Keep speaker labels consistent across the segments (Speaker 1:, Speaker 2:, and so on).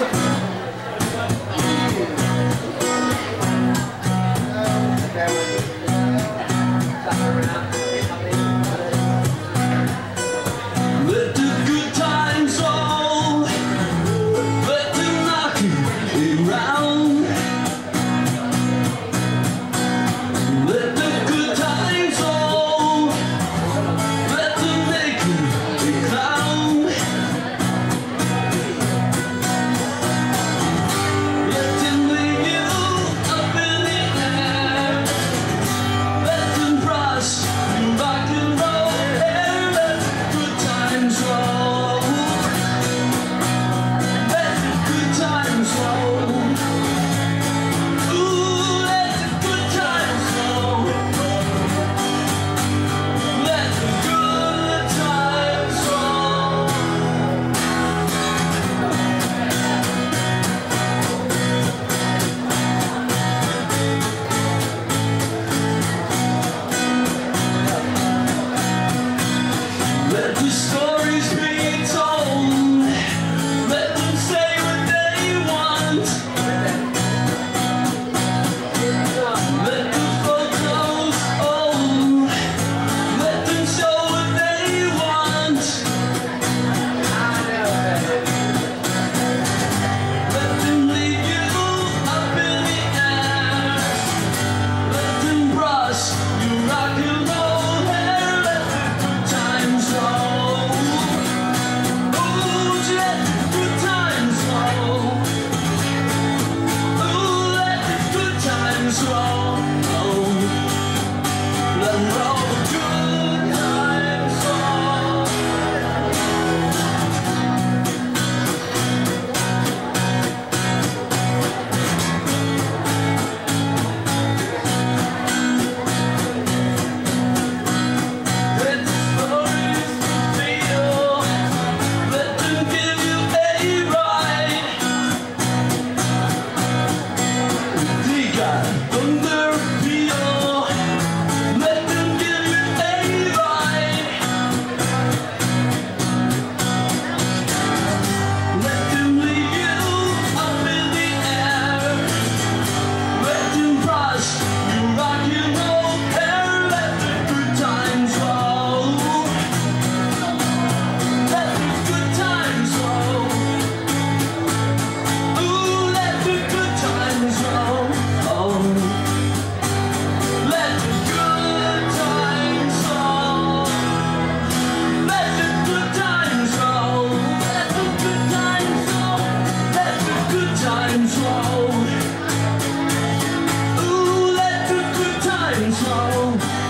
Speaker 1: you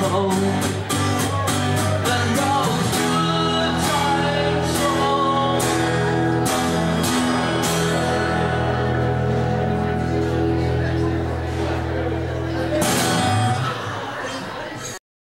Speaker 1: control.